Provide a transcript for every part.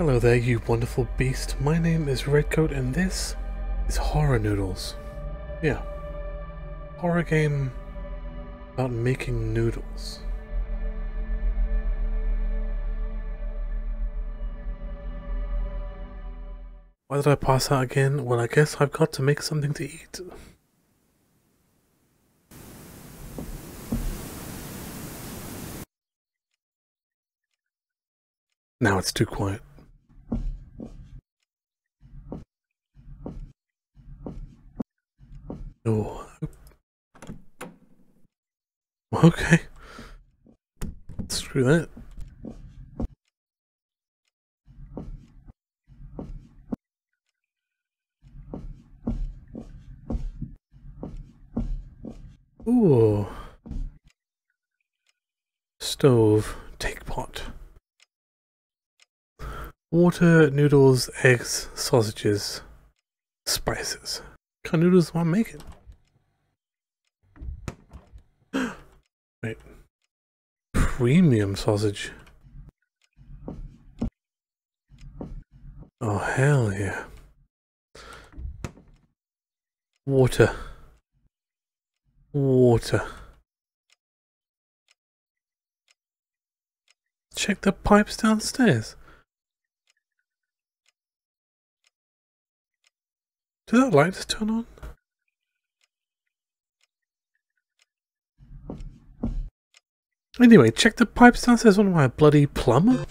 Hello there, you wonderful beast. My name is Redcoat, and this is Horror Noodles. Yeah. Horror game about making noodles. Why did I pass out again? Well, I guess I've got to make something to eat. Now it's too quiet. Oh. Okay. Screw that. Ooh. Stove. Take pot. Water, noodles, eggs, sausages, spices. Of noodles am I making? Wait. Premium sausage. Oh, hell yeah. Water. Water. Check the pipes downstairs. Did that light just turn on? Anyway, check the pipes downstairs. I, a bloody plumber?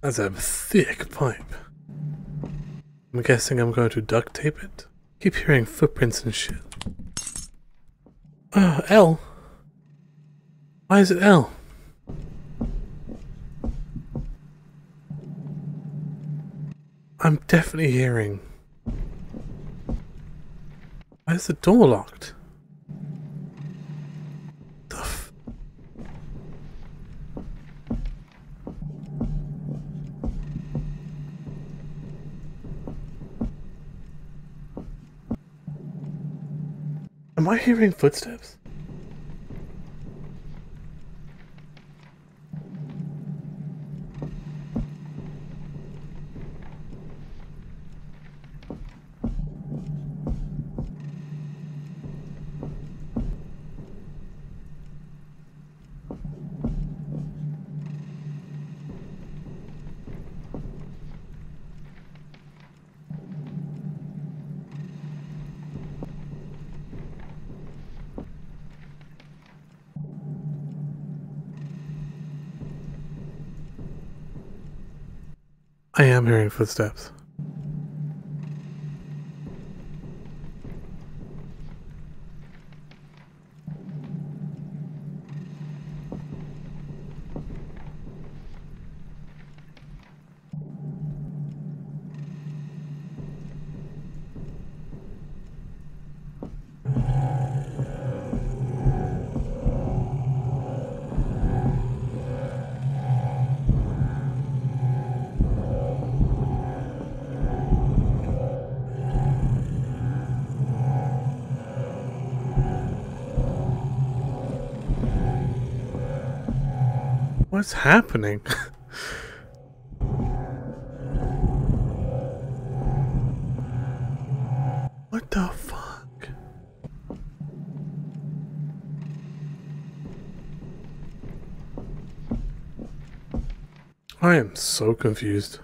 That's a thick pipe. I'm guessing I'm going to duct tape it. Keep hearing footprints and shit. Uh, L. Why is it L? I'm definitely hearing. Why is the door locked? The Am I hearing footsteps? I am hearing footsteps. What's happening? what the fuck? I am so confused.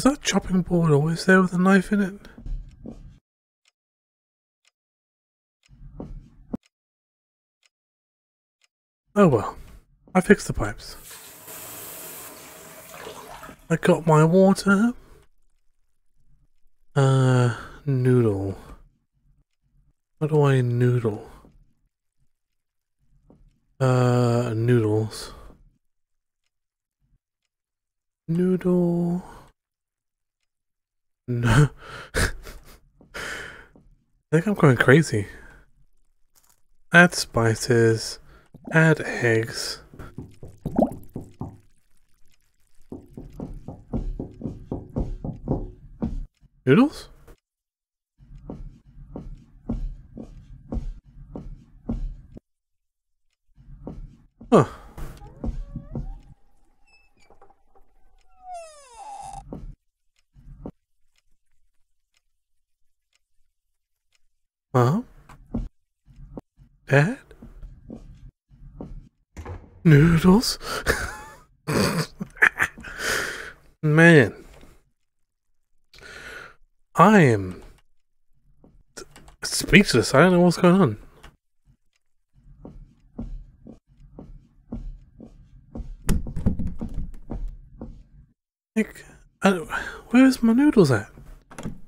Was that chopping board always there with a knife in it? Oh well, I fixed the pipes. I got my water. Uh, noodle. What do I noodle? Uh, noodles. Noodle. No. I think I'm going crazy. add spices, add eggs. Noodles? Dad? Noodles? Man. I am speechless. I don't know what's going on. Like, where's my noodles at?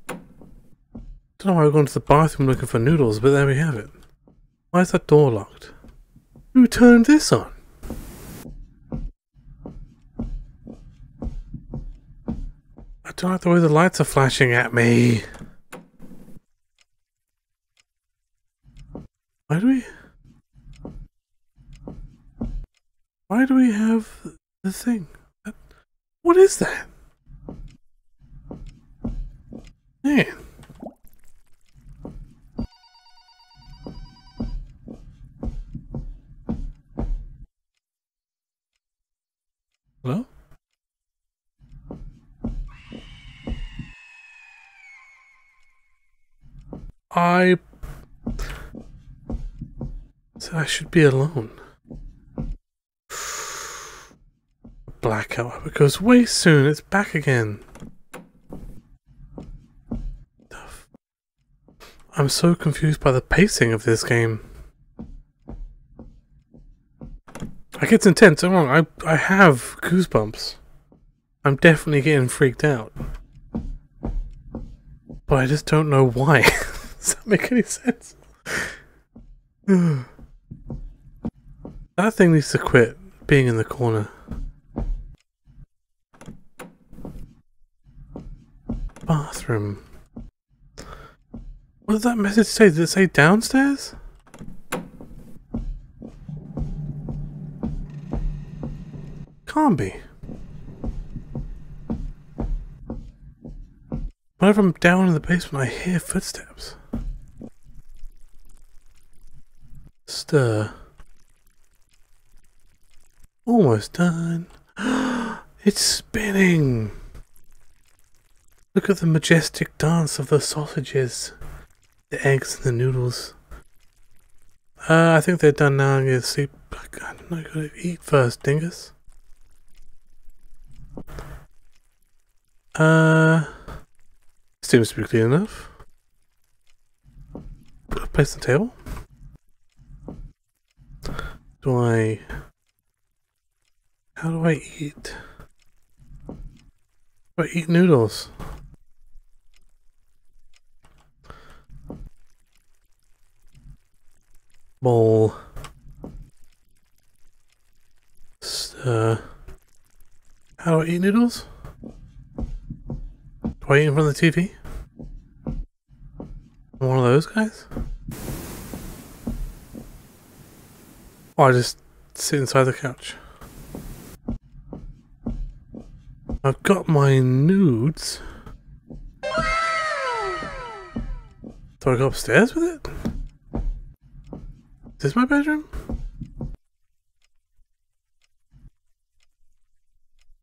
Don't know why we're going to the bathroom looking for noodles, but there we have it. Why is that door locked? Who turned this on? I don't like the way the lights are flashing at me. Why do we... Why do we have the thing? What is that? Man. Hello? I said I should be alone. Blackout because way soon. It's back again. I'm so confused by the pacing of this game. It gets intense, don't wrong. I, I have goosebumps. I'm definitely getting freaked out. But I just don't know why. Does that make any sense? that thing needs to quit being in the corner. Bathroom. What did that message say? Did it say downstairs? Be. Whenever I'm down in the basement, I hear footsteps. Stir. Almost done. it's spinning! Look at the majestic dance of the sausages, the eggs and the noodles. Uh, I think they're done now. I'm gonna sleep. I'm not gonna eat first, dingus. Uh, seems to be clean enough. Place the table. Do I... How do I eat? Do I eat noodles? Bowl. Uh, how do I eat noodles? Waiting in front of the TV? One of those guys? Oh, I just sit inside the couch. I've got my nudes. Do I go upstairs with it? Is this my bedroom?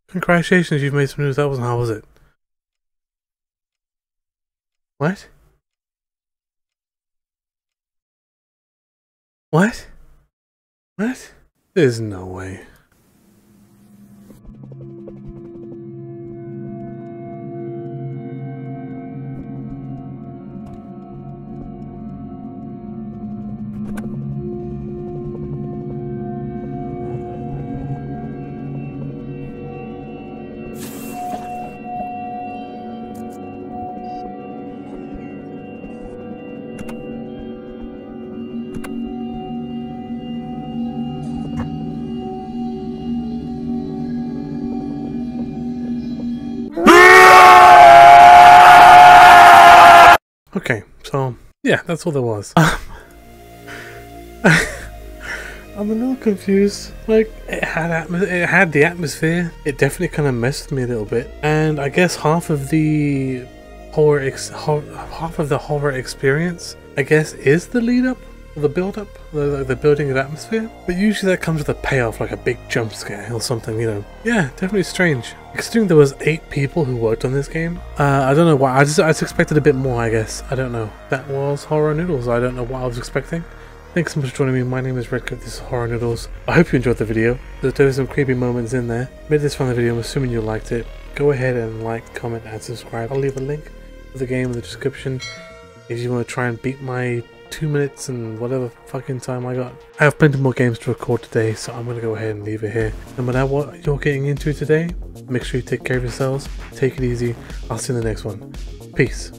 Congratulations, you've made some news. That wasn't how was it? What? What? What? There's no way. Okay, so yeah, that's all there was. Um, I'm a little confused. Like it had it had the atmosphere. It definitely kind of messed me a little bit. And I guess half of the horror ex- hor- half of the horror experience, I guess, is the lead up, the build up, the, the building of atmosphere. But usually that comes with a payoff, like a big jump scare or something. You know. Yeah, definitely strange. Considering there was eight people who worked on this game, uh, I don't know why. I just I just expected a bit more. I guess I don't know. That was horror noodles. I don't know what I was expecting. Thanks so much for joining me. My name is Redcoat. This is Horror Noodles. I hope you enjoyed the video. There were some creepy moments in there. Made this fun the video. I'm assuming you liked it. Go ahead and like, comment, and subscribe. I'll leave a link to the game in the description if you want to try and beat my two minutes and whatever fucking time I got. I have plenty more games to record today, so I'm gonna go ahead and leave it here. No matter what you're getting into today, make sure you take care of yourselves. Take it easy. I'll see you in the next one. Peace.